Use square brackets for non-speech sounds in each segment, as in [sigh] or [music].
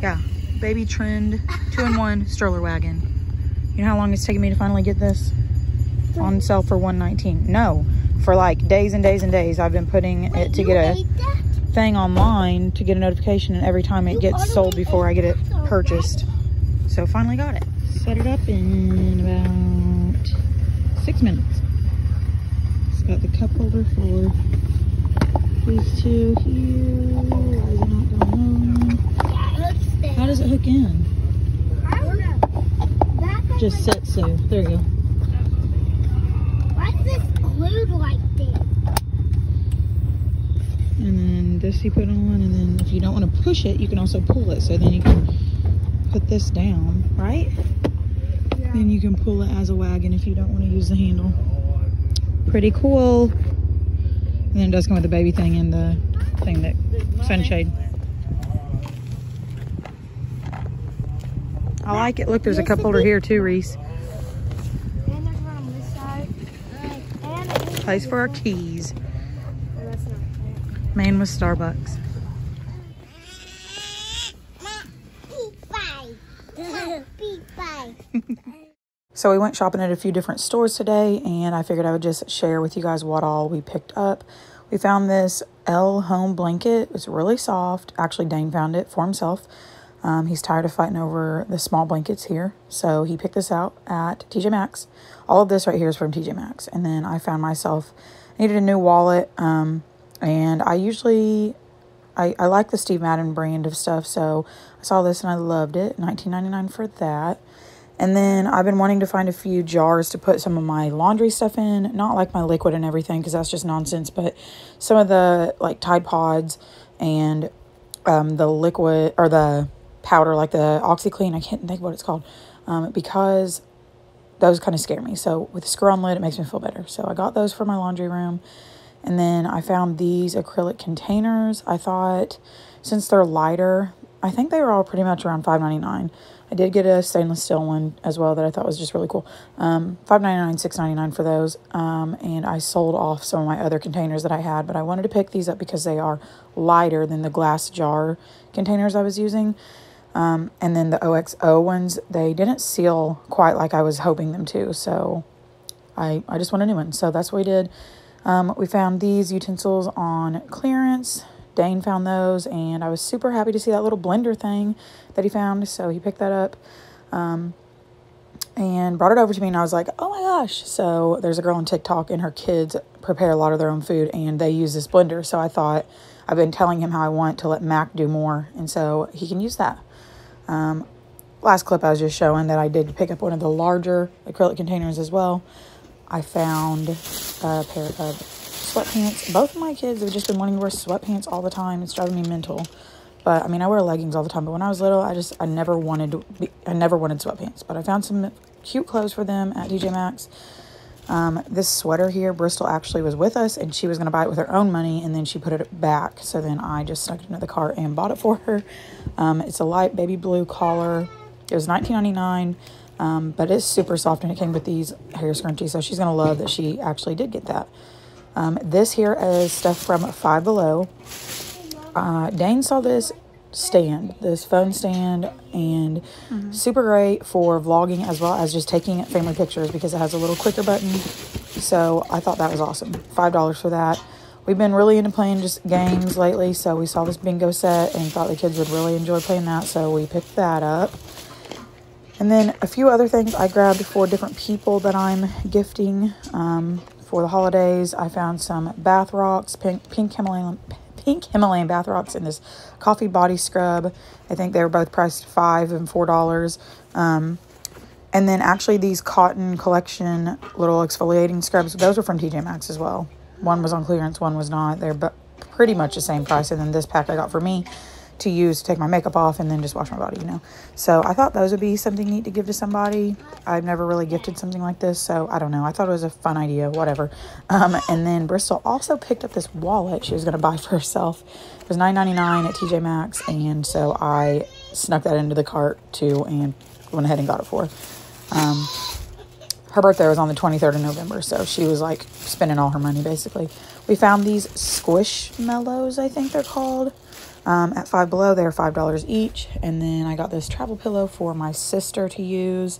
Yeah, baby trend, two in one stroller wagon. You know how long it's taken me to finally get this on sale for 119? No, for like days and days and days. I've been putting it to get a thing online to get a notification and every time it gets sold before I get it purchased. So finally got it. Set it up in about six minutes. It's got the cup holder for these two here. Why is it not going on? How does it hook in? Just sit so. There you go. Why's this glued like this? And then this you put on, and then if you don't want to push it, you can also pull it. So then you can put this down, right? Then you can pull it as a wagon if you don't want to use the handle. Pretty cool. And then it does come with the baby thing and the thing that sunshade. I like it. Look, there's a cup holder here too, Reese. And there's one on this side. And Place for our keys. Man with Starbucks. So we went shopping at a few different stores today, and I figured I would just share with you guys what all we picked up. We found this L Home blanket. It's really soft. Actually, Dane found it for himself. Um, he's tired of fighting over the small blankets here, so he picked this out at TJ Maxx. All of this right here is from TJ Maxx, and then I found myself needed a new wallet, um, and I usually I, I like the Steve Madden brand of stuff, so I saw this and I loved it. Nineteen ninety nine for that. And then I've been wanting to find a few jars to put some of my laundry stuff in. Not like my liquid and everything, because that's just nonsense, but some of the like Tide Pods and um, the liquid or the powder, like the OxiClean. I can't think what it's called, um, because those kind of scare me. So with the screw on lid, it makes me feel better. So I got those for my laundry room. And then I found these acrylic containers. I thought since they're lighter, I think they were all pretty much around five ninety nine. I did get a stainless steel one as well that I thought was just really cool. Um, five ninety nine, six ninety nine for those. Um, and I sold off some of my other containers that I had, but I wanted to pick these up because they are lighter than the glass jar containers I was using. Um, and then the OXO ones, they didn't seal quite like I was hoping them to. So I, I just want a new one. So that's what we did. Um, we found these utensils on clearance. Dane found those, and I was super happy to see that little blender thing that he found. So he picked that up um, and brought it over to me, and I was like, oh my gosh. So there's a girl on TikTok, and her kids prepare a lot of their own food, and they use this blender. So I thought, I've been telling him how I want to let Mac do more, and so he can use that. Um, last clip I was just showing that I did pick up one of the larger acrylic containers as well. I found a pair of sweatpants. Both of my kids have just been wanting to wear sweatpants all the time. It's driving me mental. But I mean, I wear leggings all the time. But when I was little, I just I never wanted to be, I never wanted sweatpants. But I found some cute clothes for them at TJ Maxx. Um, this sweater here, Bristol actually was with us, and she was gonna buy it with her own money, and then she put it back. So then I just snuck it into the cart and bought it for her. Um, it's a light baby blue collar. It was nineteen ninety nine. Um, but it's super soft and it came with these hair scrunchies. So she's going to love that she actually did get that. Um, this here is stuff from Five Below. Uh, Dane saw this stand, this phone stand, and super great for vlogging as well as just taking family pictures because it has a little clicker button. So I thought that was awesome. $5 for that. We've been really into playing just games lately, so we saw this bingo set and thought the kids would really enjoy playing that, so we picked that up. And then a few other things I grabbed for different people that I'm gifting um, for the holidays. I found some bath rocks, pink, pink Himalayan pink Himalayan bath rocks and this coffee body scrub. I think they were both priced five and four dollars. Um, and then actually these cotton collection little exfoliating scrubs, those were from TJ Maxx as well. One was on clearance, one was not. They're pretty much the same price. And then this pack I got for me to use to take my makeup off and then just wash my body, you know. So I thought those would be something neat to give to somebody. I've never really gifted something like this, so I don't know. I thought it was a fun idea, whatever. Um, and then Bristol also picked up this wallet she was going to buy for herself. It was nine ninety nine at TJ Maxx, and so I snuck that into the cart too and went ahead and got it for her. Um, her birthday was on the 23rd of November, so she was like spending all her money basically. We found these squish Squishmallows, I think they're called. Um, at Five Below, they're $5 each. And then I got this travel pillow for my sister to use.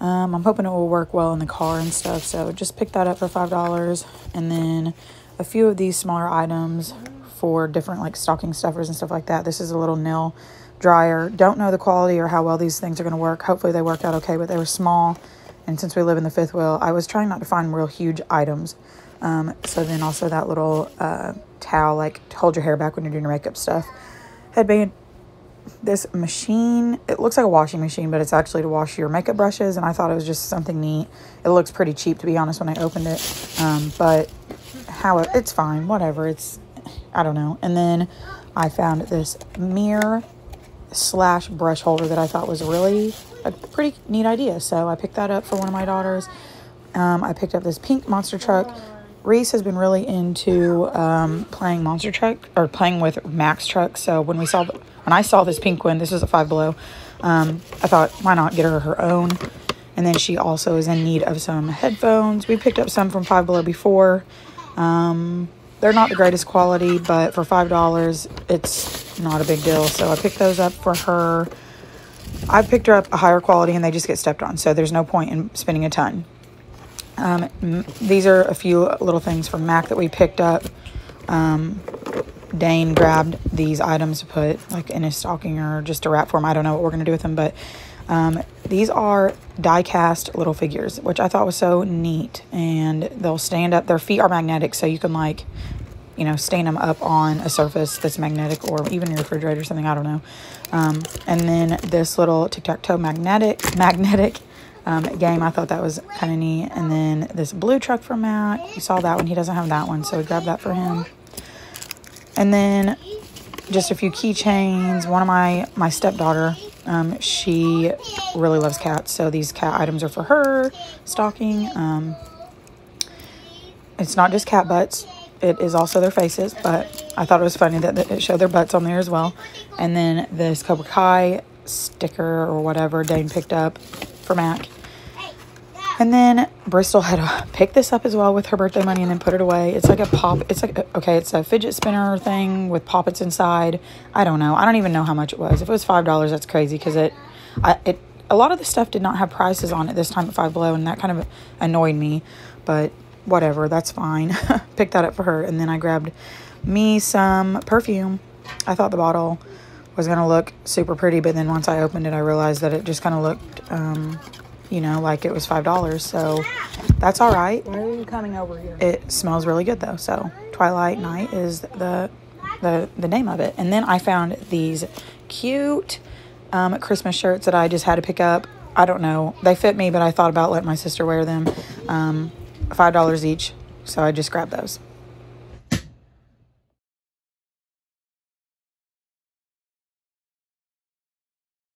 Um, I'm hoping it will work well in the car and stuff. So just picked that up for $5. And then a few of these smaller items for different like stocking stuffers and stuff like that. This is a little nail dryer. Don't know the quality or how well these things are going to work. Hopefully they worked out okay, but they were small. And since we live in the fifth wheel, I was trying not to find real huge items. Um, so then also that little uh, towel, like to hold your hair back when you're doing your makeup stuff. Headband. This machine, it looks like a washing machine, but it's actually to wash your makeup brushes. And I thought it was just something neat. It looks pretty cheap, to be honest, when I opened it. Um, but how it, it's fine, whatever. It's, I don't know. And then I found this mirror slash brush holder that I thought was really a pretty neat idea. So I picked that up for one of my daughters. Um, I picked up this pink monster truck. Reese has been really into um, playing monster truck or playing with Mac's truck. So when we saw the, when I saw this pink one, this is a Five Below. Um, I thought why not get her her own. And then she also is in need of some headphones. We picked up some from Five Below before. Um, they're not the greatest quality, but for $5, it's not a big deal. So I picked those up for her. I picked her up a higher quality and they just get stepped on. So there's no point in spending a ton. Um, these are a few little things from Mac that we picked up. Um, Dane grabbed these items to put like in his stocking or just to wrap for him. I don't know what we're going to do with them, but um, these are die cast little figures, which I thought was so neat. And they'll stand up. Their feet are magnetic, so you can like, you know, stand them up on a surface that's magnetic or even your refrigerator or something. I don't know. Um, and then this little tic tac toe magnetic [laughs] magnetic um, game. I thought that was kind of neat. And then this blue truck for Matt. You saw that one. He doesn't have that one, so we grabbed that for him. And then just a few keychains. One of my my stepdaughter um, she really loves cats, so these cat items are for her stocking. Um, it's not just cat butts, it is also their faces, but I thought it was funny that it showed their butts on there as well. And then this Cobra Kai sticker or whatever Dane picked up for Mac. And then Bristol had picked this up as well with her birthday money and then put it away. It's like a pop. It's like, a, okay, it's a fidget spinner thing with poppets inside. I don't know. I don't even know how much it was. If it was $5, that's crazy because it, I, it, a lot of the stuff did not have prices on it this time at Five Below and that kind of annoyed me. But whatever, that's fine. [laughs] Picked that up for her. And then I grabbed me some perfume. I thought the bottle was going to look super pretty, but then once I opened it, I realized that it just kind of looked, um, you know, like it was $5. So that's all right. Why are you coming over here? It smells really good though. So Twilight Night is the the the name of it. And then I found these cute um, Christmas shirts that I just had to pick up. I don't know. They fit me, but I thought about letting my sister wear them. Um, Five dollars each. So I just grabbed those.